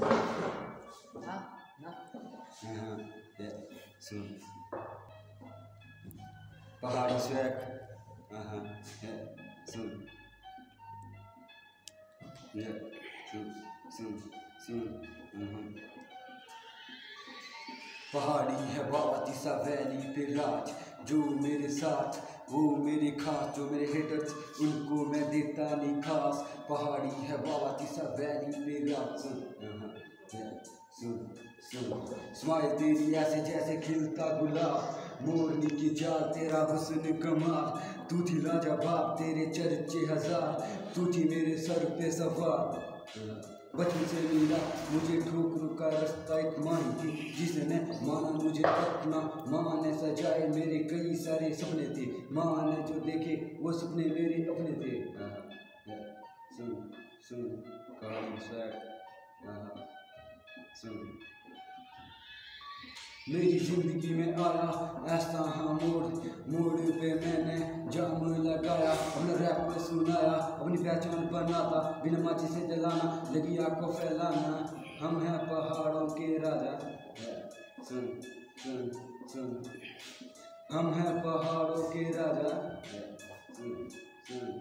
हाँ हाँ सुन पहाड़ी हाँ सुन सुन सुन सुन पहाड़ी है बात सा वैली पे राज, जो मेरे साथ, वो मेरे खास, जो मेरे हेटर्स उनको मैं देता नहीं खास। पहाड़ी है बाबा तीसा वैली पे राज। स्माइल तेरी ऐसे जैसे खिलता गुलाब मोरनी की चाल तेरा हुस्न कमाल तू थी लाजा बाप तेरे चर्चे हज़ार तू थी मेरे सर पे सवार बचपन से मिला मुझे ठोकरों का रास्ता एक माही थी जिसने माना मुझे अपना माँ ने सजाए मेरे कई सारे सपने थे माँ ने जो देखे वो सपने मेरे अपने थे सुन सुन मेरी ज़िंदगी में आया ऐसा हाँ मोड़ मोड़ पे मैंने जाम लगाया। अपने रैप में सुनाया, अपनी पहचान बनाता। बिना माची से जलाना, लगी आग को फैलाना। हम हैं पहाड़ों के राजा। सुन सुन सुन। हम हैं पहाड़ों के राजा। सुन सुन।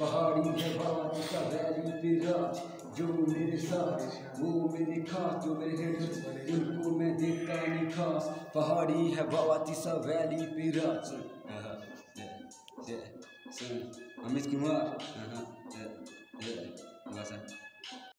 पहाड़ी है बात का वैली पे राज जो मेरे साथ वो मेरे खास जो मेरे हेड उनको मैं देखता नहीं खास पहाड़ी है बाबा तीसा वैली पे राज सुन अमित कुमार हाँ, हाँ, है।